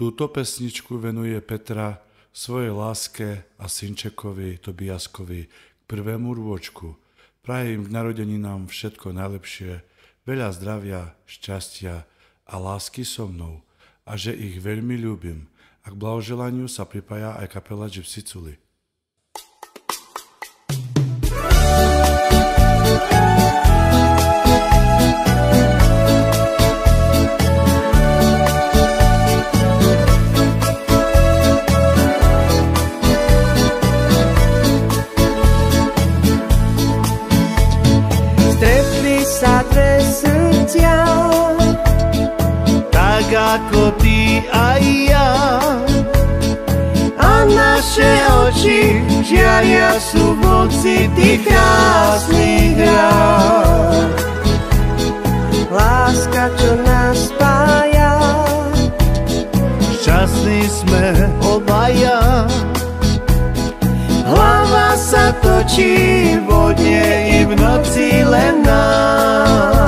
Túto pesničku venuje Petra svojej láske a synčekovi Tobiaskovi k prvému rôčku. Prajem k narodeninám všetko najlepšie, veľa zdravia, šťastia a lásky so mnou a že ich veľmi ľúbim. A k blahoželaniu sa pripája aj kapela Gypsy Culi. Ako ty a ja. A naše oči žiaria sú v noci tých krásnych hrách. Láska, čo nás spája, šťastní sme obaja. Hlava sa točí vodne i v noci len nám.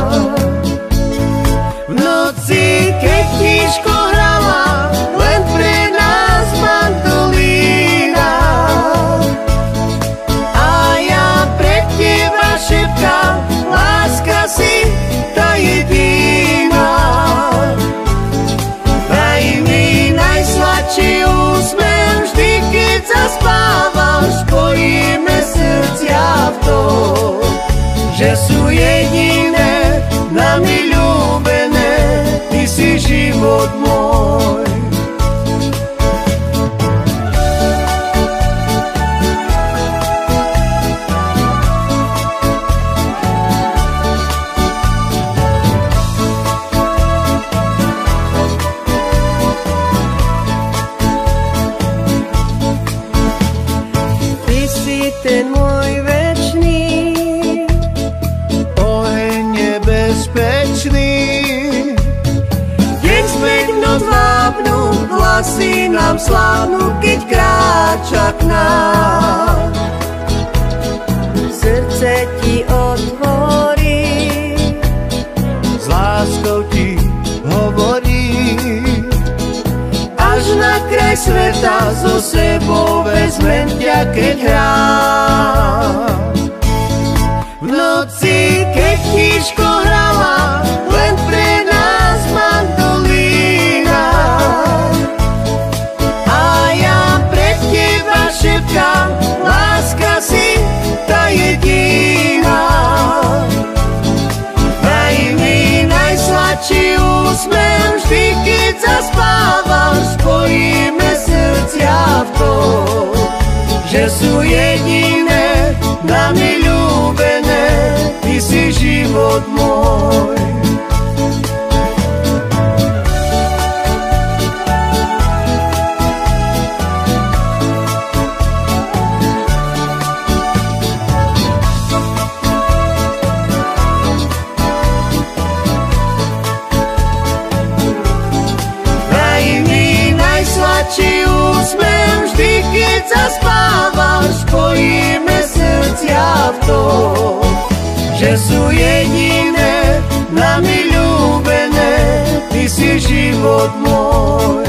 Môj večný oheň nebezpečný. Deň späť noc vábnu, hlasy nám slávnu, keď kráča k nám. Srdce ti otvorí, kraj sveta so sebou vezmem ťa, keď hrám. V noci, keď tíško Su jedine da mi ljubene Ti si život moj. Твоїми серця втов, Жесує нам і любене, ти си живот мой.